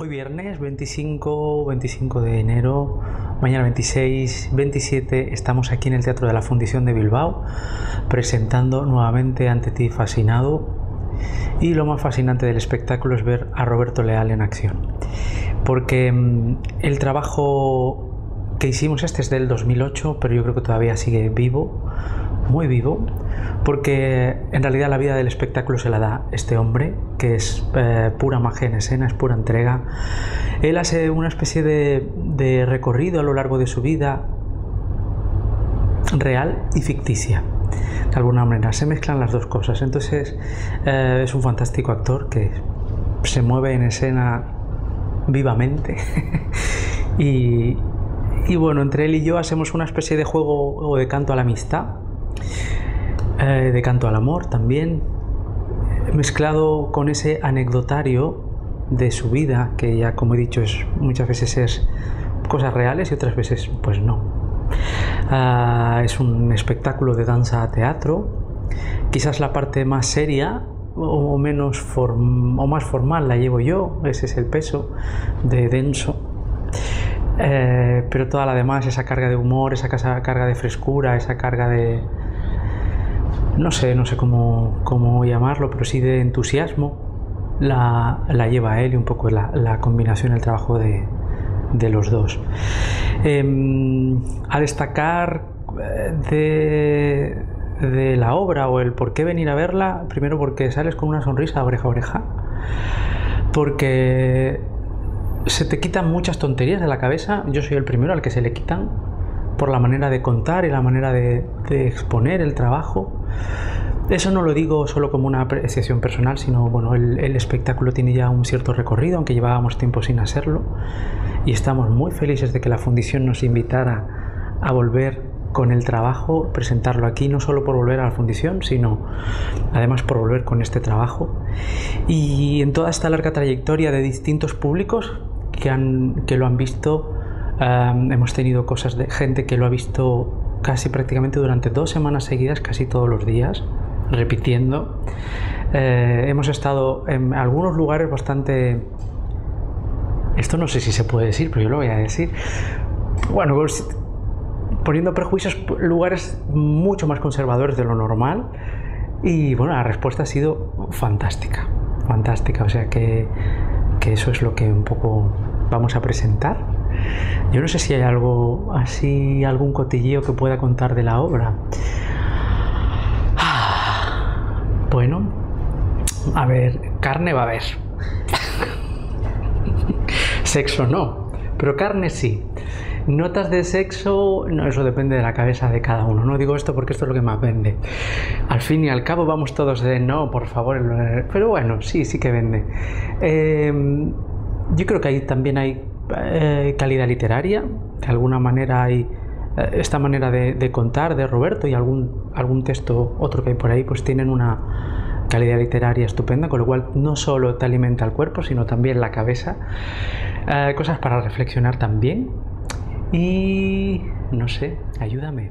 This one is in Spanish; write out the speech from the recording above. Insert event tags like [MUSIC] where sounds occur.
Hoy viernes 25, 25 de enero, mañana 26, 27 estamos aquí en el Teatro de la Fundición de Bilbao presentando nuevamente Ante ti fascinado y lo más fascinante del espectáculo es ver a Roberto Leal en acción. Porque mm, el trabajo que hicimos este es del 2008 pero yo creo que todavía sigue vivo muy vivo, porque en realidad la vida del espectáculo se la da este hombre, que es eh, pura magia en escena, es pura entrega. Él hace una especie de, recorrido a lo largo de su vida real y ficticia. De alguna manera, se mezclan las dos cosas. Entonces, eh, es un fantástico actor que se mueve en escena vivamente. [LAUGHS] y, y bueno, entre él y yo hacemos una especie de juego o de canto a la amistad eh, de Canto al Amor también, mezclado con ese anecdotario de su vida, que ya como he dicho es, muchas veces es cosas reales y otras veces pues no. Ah, es un espectáculo de danza a teatro, quizás la parte más seria o menos o más formal la llevo yo, ese es el peso de denso. Eh, pero toda la demás, esa carga de humor, esa carga de frescura, esa carga de, no sé, no sé cómo, cómo llamarlo, pero sí de entusiasmo, la, lleva él y un poco la, combinación, el trabajo de, los dos. Em, a destacar eh, de, de, la obra o el por qué venir a verla, primero porque sales con una sonrisa oreja a oreja, porque se te quitan muchas tonterías de la cabeza, yo soy el primero al que se le quitan, por la manera de contar y la manera de, exponer el trabajo. Eso no lo digo solo como una apreciación personal, sino bueno, el, espectáculo tiene ya un cierto recorrido, aunque llevábamos tiempo sin hacerlo, y estamos muy felices de que la fundición nos invitara a volver con el trabajo, presentarlo aquí, no solo por volver a la fundición, sino además por volver con este trabajo. Y en toda esta larga trayectoria de distintos públicos que, han, que lo han visto, hemos tenido cosas de gente que lo ha visto casi prácticamente durante dos semanas seguidas, casi todos los días, repitiendo. Eh, hemos estado en algunos lugares bastante... Esto no sé si se puede decir, pero yo lo voy a decir. Bueno, pues, poniendo prejuicios, lugares mucho más conservadores de lo normal. Y bueno, la respuesta ha sido fantástica, fantástica. O sea que, que eso es lo que un poco vamos a presentar. Yo no sé si hay algo así, algún cotilleo que pueda contar de la obra. [SIGHS] Bueno, a ver, carne va a haber. [LAUGHS] Sexo no, pero carne sí. Notas de sexo, no, eso depende de la cabeza de cada uno. No digo esto porque esto es lo que más vende. Al fin y al cabo vamos todos de no, por favor. Pero bueno, sí, sí que vende. Eh, yo creo que ahí también hay eh, calidad literaria, de alguna manera hay eh, esta manera de, contar de Roberto y algún, algún texto, otro que hay por ahí, pues tienen una calidad literaria estupenda, con lo cual no solo te alimenta el cuerpo, sino también la cabeza. Eh, cosas para reflexionar también. Y no sé, ayúdame.